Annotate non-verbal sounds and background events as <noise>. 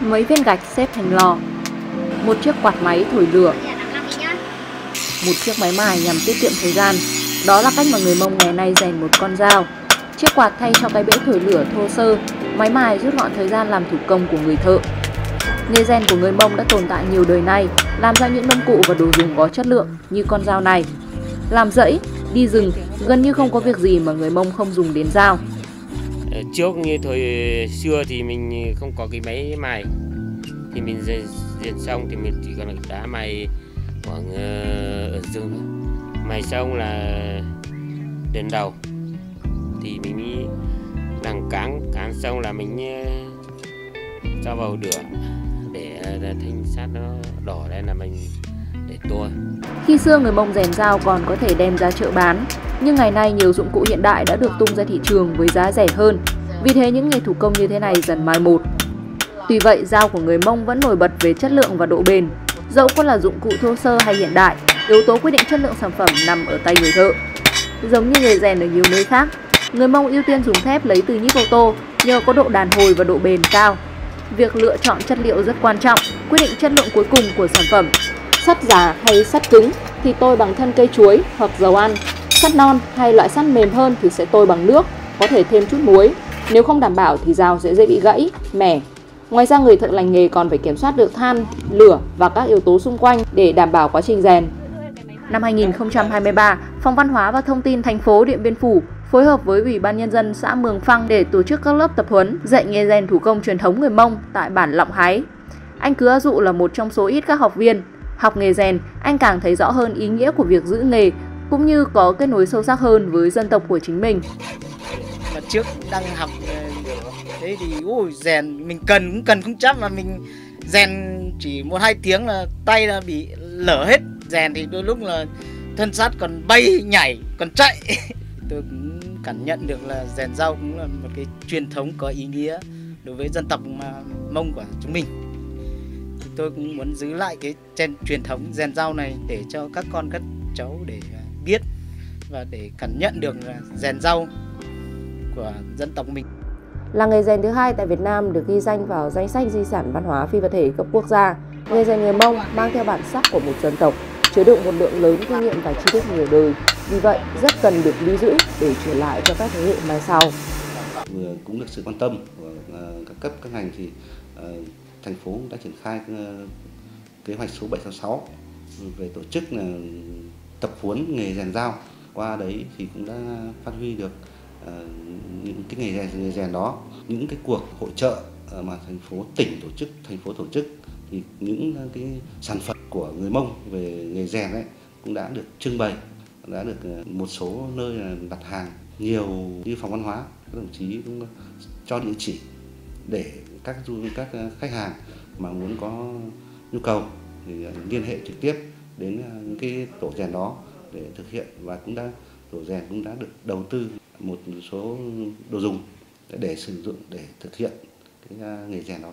mấy viên gạch xếp thành lò, một chiếc quạt máy thổi lửa, một chiếc máy mài nhằm tiết kiệm thời gian. Đó là cách mà người Mông ngày nay rèn một con dao. Chiếc quạt thay cho cái bể thổi lửa thô sơ, máy mài rút gọn thời gian làm thủ công của người thợ. Nghề rèn của người Mông đã tồn tại nhiều đời nay, làm ra những nông cụ và đồ dùng có chất lượng như con dao này. Làm rẫy, đi rừng, gần như không có việc gì mà người Mông không dùng đến dao. Ờ, trước như thời xưa thì mình không có cái máy mài. Thì mình dệt, xong thì mình chỉ còn đá mài khoảng ờ, ở rừng mài xong là đến đầu. Thì mình mới đằng cán cán xong là mình ờ, cho vào lửa để thành thanh sắt nó đỏ lên là mình khi xưa người Mông rèn dao còn có thể đem ra chợ bán, nhưng ngày nay nhiều dụng cụ hiện đại đã được tung ra thị trường với giá rẻ hơn. Vì thế những nghề thủ công như thế này dần mai một. Tuy vậy, dao của người Mông vẫn nổi bật về chất lượng và độ bền. Dẫu có là dụng cụ thô sơ hay hiện đại, yếu tố quyết định chất lượng sản phẩm nằm ở tay người thợ. Giống như nghề rèn ở nhiều nơi khác, người Mông ưu tiên dùng thép lấy từ nhíp ô tô nhờ có độ đàn hồi và độ bền cao. Việc lựa chọn chất liệu rất quan trọng, quyết định chất lượng cuối cùng của sản phẩm. Sắt già hay sắt cứng thì tôi bằng thân cây chuối hoặc dầu ăn. Sắt non hay loại sắt mềm hơn thì sẽ tôi bằng nước, có thể thêm chút muối. Nếu không đảm bảo thì dao sẽ dễ bị gãy, mẻ. Ngoài ra người thợ lành nghề còn phải kiểm soát được than, lửa và các yếu tố xung quanh để đảm bảo quá trình rèn. Năm 2023, Phòng Văn hóa và Thông tin thành phố Điện Biên Phủ phối hợp với Ủy ban Nhân dân xã Mường Phăng để tổ chức các lớp tập huấn dạy nghề rèn thủ công truyền thống người Mông tại bản Lọng Hái. Anh Cứ A Dụ là một trong số ít các học viên. Học nghề rèn, anh càng thấy rõ hơn ý nghĩa của việc giữ nghề cũng như có kết nối sâu sắc hơn với dân tộc của chính mình. mà trước đang học thế thì ui rèn mình cần cũng cần không chắc mà mình rèn chỉ một hai tiếng là tay là bị lở hết. Rèn thì đôi lúc là thân sắt còn bay nhảy còn chạy. <laughs> Tôi cũng cảm nhận được là rèn rau cũng là một cái truyền thống có ý nghĩa đối với dân tộc mà mông của chúng mình tôi cũng muốn giữ lại cái trên truyền thống rèn rau này để cho các con các cháu để à, biết và để cảm nhận được là rèn rau của dân tộc mình Là nghề rèn thứ hai tại Việt Nam được ghi danh vào danh sách di sản văn hóa phi vật thể cấp quốc gia. Nghề rèn người Mông mang theo bản sắc của một dân tộc, chứa đựng một lượng lớn kinh nghiệm và tri thức nhiều đời. Vì vậy, rất cần được lưu giữ để truyền lại cho các thế hệ mai sau. vừa cũng được sự quan tâm của ờ, các cấp các ngành thì ờ, thành phố cũng đã triển khai ờ, kế hoạch số 766 về tổ chức là tập huấn nghề rèn dao. Qua đấy thì cũng đã phát huy được ờ, những cái nghề rèn, nghề rèn đó. Những cái cuộc hội trợ ờ, mà thành phố tỉnh tổ chức thành phố tổ chức thì những cái sản phẩm của người mông về nghề rèn đấy cũng đã được trưng bày đã được một số nơi là đặt hàng. Nhiều như phòng văn hóa các đồng chí cũng cho địa chỉ để các du, các ờ, khách hàng mà muốn có nhu cầu thì ờ, liên hệ trực tiếp đến ờ, những cái tổ rèn đó để thực hiện và cũng đã, tổ rèn cũng đã được đầu tư một số đồ dùng để sử dụng để thực hiện cái nghề rèn đó.